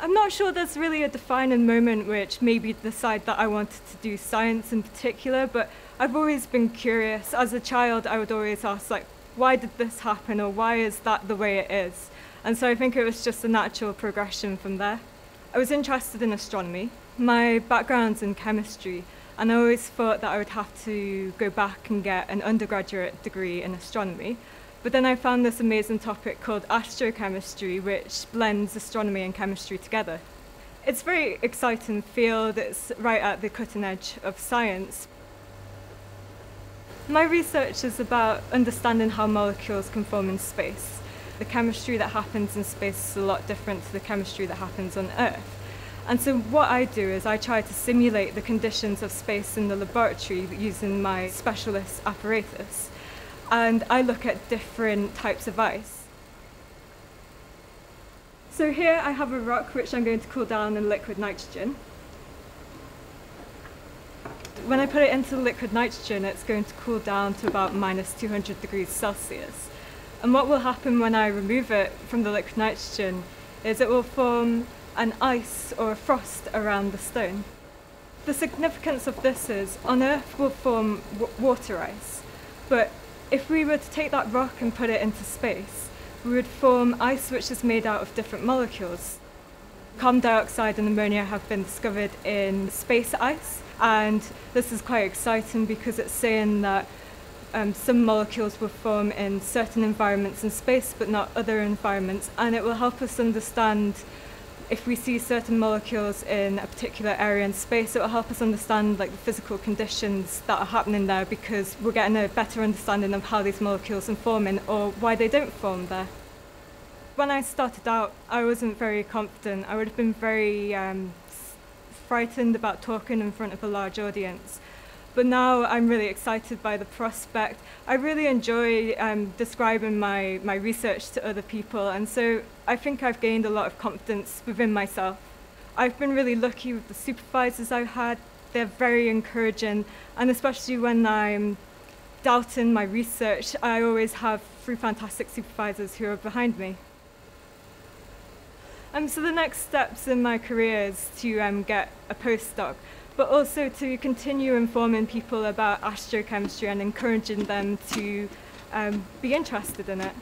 I'm not sure there's really a defining moment which made me decide that I wanted to do science in particular, but I've always been curious. As a child, I would always ask, like, why did this happen or why is that the way it is? And so I think it was just a natural progression from there. I was interested in astronomy. My background's in chemistry, and I always thought that I would have to go back and get an undergraduate degree in astronomy. But then I found this amazing topic called astrochemistry, which blends astronomy and chemistry together. It's a very exciting field, it's right at the cutting edge of science. My research is about understanding how molecules can form in space. The chemistry that happens in space is a lot different to the chemistry that happens on Earth. And so what I do is I try to simulate the conditions of space in the laboratory using my specialist apparatus and I look at different types of ice. So here I have a rock which I'm going to cool down in liquid nitrogen. When I put it into liquid nitrogen, it's going to cool down to about minus 200 degrees Celsius. And what will happen when I remove it from the liquid nitrogen is it will form an ice or a frost around the stone. The significance of this is on Earth we'll form water ice, but if we were to take that rock and put it into space, we would form ice which is made out of different molecules. Carbon dioxide and ammonia have been discovered in space ice, and this is quite exciting because it's saying that um, some molecules will form in certain environments in space but not other environments, and it will help us understand if we see certain molecules in a particular area in space, it will help us understand like the physical conditions that are happening there because we're getting a better understanding of how these molecules are forming or why they don't form there. When I started out, I wasn't very confident. I would have been very um, frightened about talking in front of a large audience. But now I'm really excited by the prospect. I really enjoy um, describing my, my research to other people, and so I think I've gained a lot of confidence within myself. I've been really lucky with the supervisors I've had. They're very encouraging, and especially when I'm doubting my research, I always have three fantastic supervisors who are behind me. Um, so the next steps in my career is to um, get a postdoc but also to continue informing people about astrochemistry and encouraging them to um, be interested in it.